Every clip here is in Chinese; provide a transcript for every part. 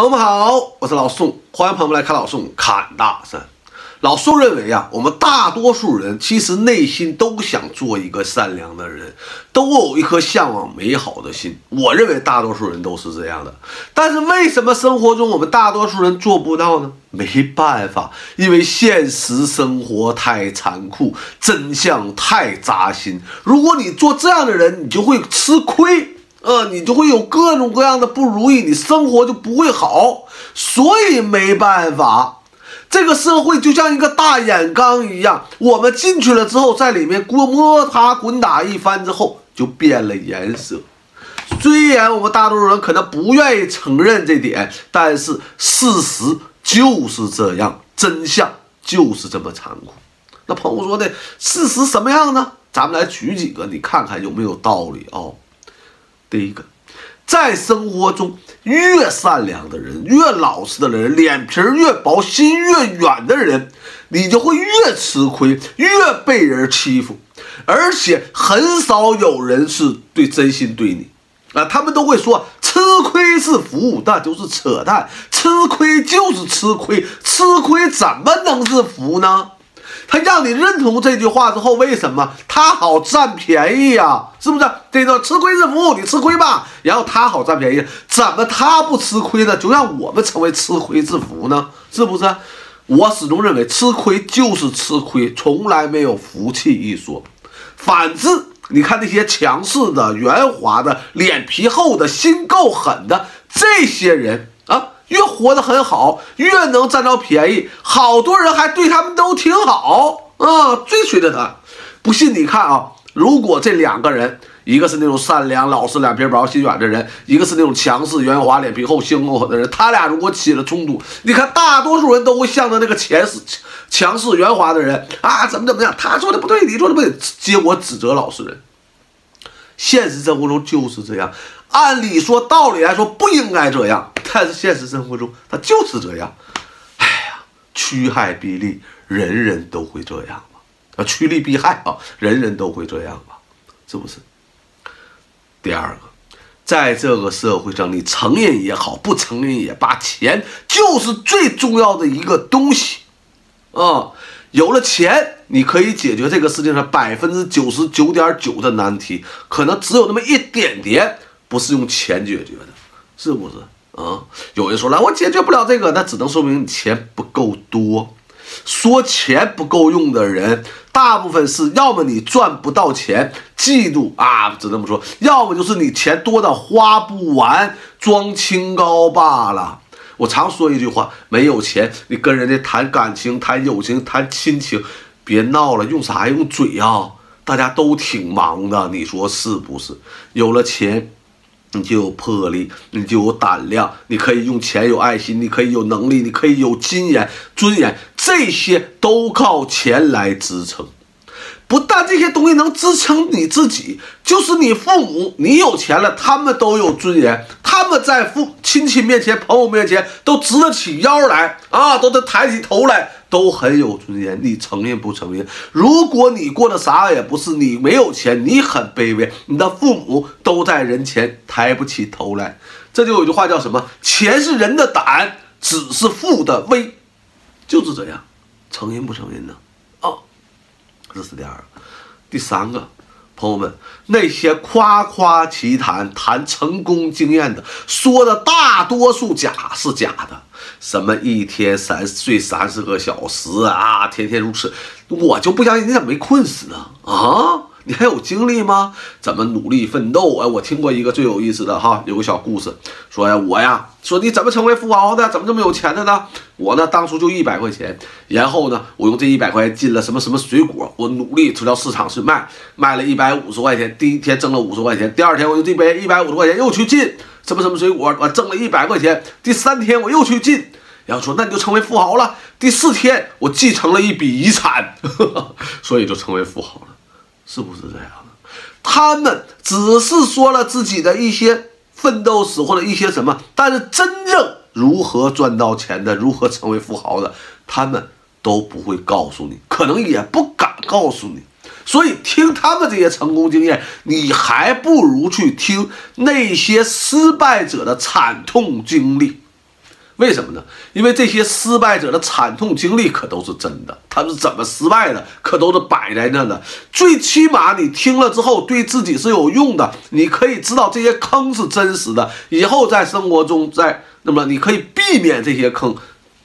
朋友们好，我是老宋，欢迎朋友们来看老宋侃大山。老宋认为啊，我们大多数人其实内心都想做一个善良的人，都有一颗向往美好的心。我认为大多数人都是这样的，但是为什么生活中我们大多数人做不到呢？没办法，因为现实生活太残酷，真相太扎心。如果你做这样的人，你就会吃亏。呃，你就会有各种各样的不如意，你生活就不会好，所以没办法。这个社会就像一个大眼缸一样，我们进去了之后，在里面摸摸爬滚打一番之后，就变了颜色。虽然我们大多数人可能不愿意承认这点，但是事实就是这样，真相就是这么残酷。那朋友说的事实什么样呢？咱们来举几个，你看看有没有道理哦。第一个，在生活中，越善良的人，越老实的人，脸皮越薄，心越远的人，你就会越吃亏，越被人欺负，而且很少有人是对真心对你啊，他们都会说吃亏是福，那就是扯淡，吃亏就是吃亏，吃亏怎么能是福呢？他让你认同这句话之后，为什么他好占便宜呀？是不是？这个吃亏是福，你吃亏吧，然后他好占便宜，怎么他不吃亏呢？就让我们成为吃亏之福呢？是不是？我始终认为吃亏就是吃亏，从来没有福气一说。反之，你看那些强势的、圆滑的、脸皮厚的、心够狠的这些人。越活得很好，越能占着便宜，好多人还对他们都挺好啊，追随着他。不信你看啊，如果这两个人，一个是那种善良、老实、脸皮薄、心软的人，一个是那种强势、圆滑、脸皮厚、心够狠的人，他俩如果起了冲突，你看大多数人都会向着那个强势、强势、圆滑的人啊，怎么怎么样，他说的不对，你说的不对，结果指责老实人。现实生活中就是这样，按理说道理来说不应该这样。但是现实生活中，他就是这样。哎呀，趋害避利，人人都会这样嘛？啊，趋利避害啊，人人都会这样嘛？是不是？第二个，在这个社会上，你承认也好，不承认也罢，钱就是最重要的一个东西啊。有了钱，你可以解决这个世界上百分之九十九点九的难题，可能只有那么一点点不是用钱解决的，是不是？啊，有人说了，我解决不了这个，那只能说明你钱不够多。说钱不够用的人，大部分是要么你赚不到钱，嫉妒啊，只这么说；要么就是你钱多的花不完，装清高罢了。我常说一句话：没有钱，你跟人家谈感情、谈友情、谈亲情，别闹了，用啥用嘴啊？大家都挺忙的，你说是不是？有了钱。你就有魄力，你就有胆量，你可以用钱有爱心，你可以有能力，你可以有尊严，尊严这些都靠钱来支撑。不但这些东西能支撑你自己，就是你父母，你有钱了，他们都有尊严，他们在父亲戚面前、朋友面前都直得起腰来啊，都得抬起头来。都很有尊严，你承认不承认？如果你过得啥也不是，你没有钱，你很卑微，你的父母都在人前抬不起头来。这就有句话叫什么？钱是人的胆，纸是富的威，就是这样。承认不承认呢？这是第二个，第三个。朋友们，那些夸夸其谈、谈成功经验的，说的大多数假是假的。什么一天三睡三十个小时啊，天天如此，我就不相信你咋没困死呢？啊？你还有精力吗？怎么努力奋斗？哎，我听过一个最有意思的哈，有个小故事，说呀，我呀，说你怎么成为富豪的？怎么这么有钱的呢？我呢，当初就一百块钱，然后呢，我用这一百块钱进了什么什么水果，我努力出到市场去卖，卖了一百五十块钱，第一天挣了五十块钱，第二天我用这边一百五十块钱又去进什么什么水果，我挣了一百块钱，第三天我又去进，然后说那你就成为富豪了。第四天我继承了一笔遗产，所以就成为富豪了。是不是这样的？他们只是说了自己的一些奋斗史或者一些什么，但是真正如何赚到钱的，如何成为富豪的，他们都不会告诉你，可能也不敢告诉你。所以听他们这些成功经验，你还不如去听那些失败者的惨痛经历。为什么呢？因为这些失败者的惨痛经历可都是真的，他们怎么失败的，可都是摆在那的。最起码你听了之后，对自己是有用的，你可以知道这些坑是真实的，以后在生活中，在那么你可以避免这些坑，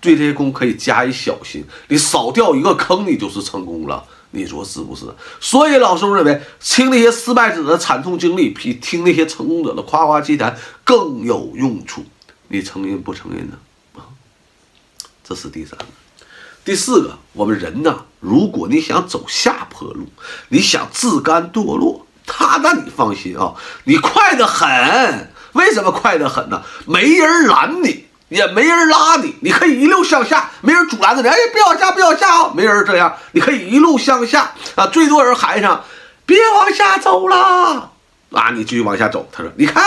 对这些坑可以加以小心，你少掉一个坑，你就是成功了。你说是不是？所以老宋认为，听那些失败者的惨痛经历，比听那些成功者的夸夸其谈更有用处。你承认不承认呢？啊，这是第三个，第四个，我们人呢，如果你想走下坡路，你想自甘堕落，他那你放心啊，你快得很。为什么快得很呢？没人拦你，也没人拉你，你可以一路向下，没人阻拦着你。哎，别往下，别往下啊！没人这样，你可以一路向下啊。最多人喊一声，别往下走了啊！你继续往下走。他说，你看。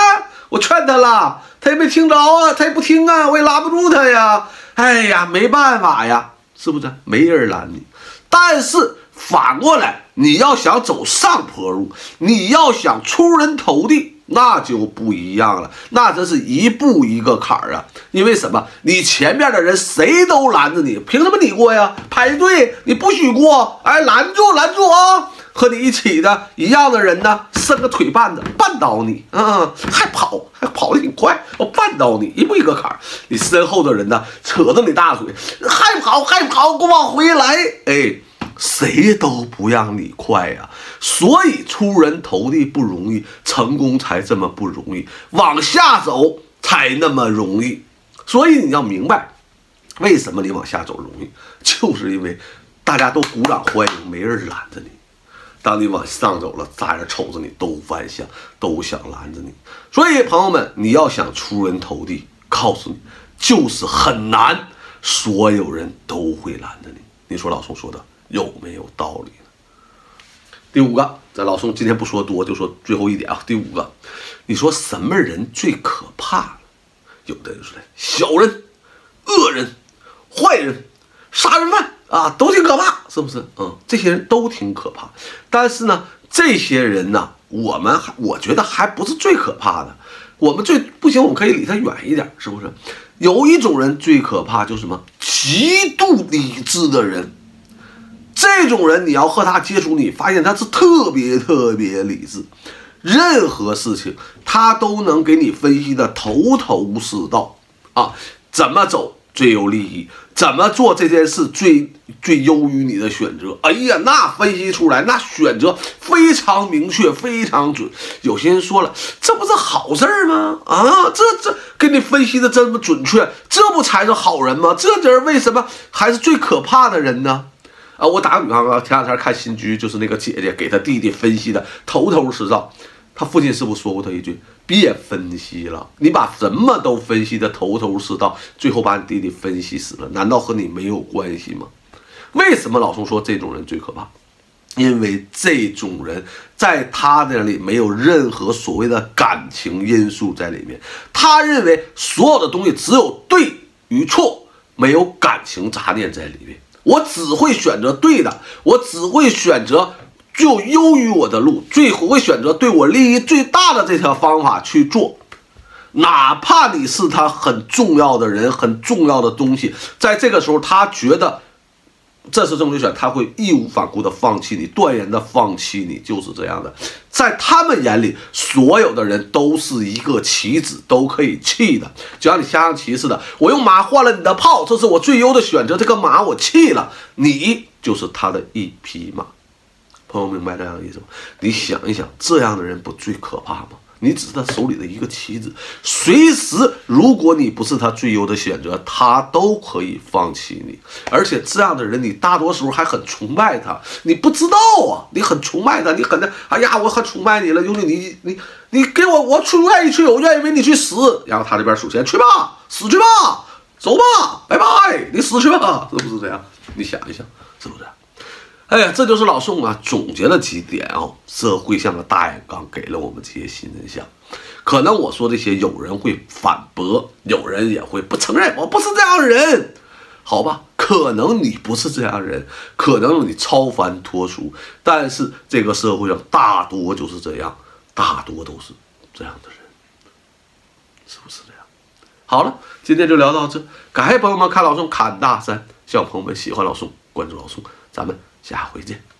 我劝他了，他也没听着啊，他也不听啊，我也拉不住他呀。哎呀，没办法呀，是不是？没人拦你。但是反过来，你要想走上坡路，你要想出人头地，那就不一样了。那真是一步一个坎儿啊。因为什么？你前面的人谁都拦着你，凭什么你过呀？排队，你不许过。哎，拦住，拦住啊！和你一起的一样的人呢，伸个腿绊子绊倒你，嗯，还跑还跑得挺快，我绊倒你，一步一个坎儿。你身后的人呢，扯着你大腿，还跑还跑，给我往回来，哎，谁都不让你快呀。所以出人头地不容易，成功才这么不容易，往下走才那么容易。所以你要明白，为什么你往下走容易，就是因为大家都鼓掌欢迎，没人拦着你。当你往上走了，大家瞅着你都犯相，都想拦着你。所以，朋友们，你要想出人头地，告诉你就是很难，所有人都会拦着你。你说老宋说的有没有道理呢？第五个，咱老宋今天不说多，就说最后一点啊。第五个，你说什么人最可怕？有的人说小人、恶人、坏人、杀人犯。啊，都挺可怕，是不是？嗯，这些人都挺可怕，但是呢，这些人呢，我们还我觉得还不是最可怕的。我们最不行，我们可以离他远一点，是不是？有一种人最可怕，就是什么？极度理智的人。这种人，你要和他接触，你发现他是特别特别理智，任何事情他都能给你分析的头头是道啊，怎么走？最有利益，怎么做这件事最最优于你的选择？哎呀，那分析出来，那选择非常明确，非常准。有些人说了，这不是好事儿吗？啊，这这给你分析的这么准确，这不才是好人吗？这人为什么还是最可怕的人呢？啊，我打个比方啊，前两天看新居，就是那个姐姐给她弟弟分析的头头是道。他父亲是不是说过他一句：“别分析了，你把什么都分析的头头是道，最后把你弟弟分析死了，难道和你没有关系吗？”为什么老宋说这种人最可怕？因为这种人在他那里没有任何所谓的感情因素在里面，他认为所有的东西只有对与错，没有感情杂念在里面。我只会选择对的，我只会选择。就优于我的路，最后会选择对我利益最大的这条方法去做，哪怕你是他很重要的人，很重要的东西，在这个时候他觉得这是正确选，他会义无反顾的放弃你，断然的放弃你，就是这样的。在他们眼里，所有的人都是一个棋子，都可以弃的，就像你下象棋似的，我用马换了你的炮，这是我最优的选择，这个马我弃了，你就是他的一匹马。朋友明白这样的意思吗？你想一想，这样的人不最可怕吗？你只是他手里的一个棋子，随时如果你不是他最优的选择，他都可以放弃你。而且这样的人，你大多时候还很崇拜他，你不知道啊，你很崇拜他，你很的，哎呀，我很崇拜你了，兄弟，你你你给我，我去愿意去，我愿意为你去死。然后他这边首先去吧，死去吧，走吧，拜拜，你死去吧，是不是这样？你想一想，是不是？哎呀，这就是老宋啊总结了几点啊，社会像个大染缸，给了我们这些新人像。可能我说这些，有人会反驳，有人也会不承认，我不是这样的人，好吧？可能你不是这样的人，可能你超凡脱俗，但是这个社会上大多就是这样，大多都是这样的人，是不是这样？好了，今天就聊到这，感谢朋友们看老宋侃大山，希望朋友们喜欢老宋，关注老宋，咱们下回见。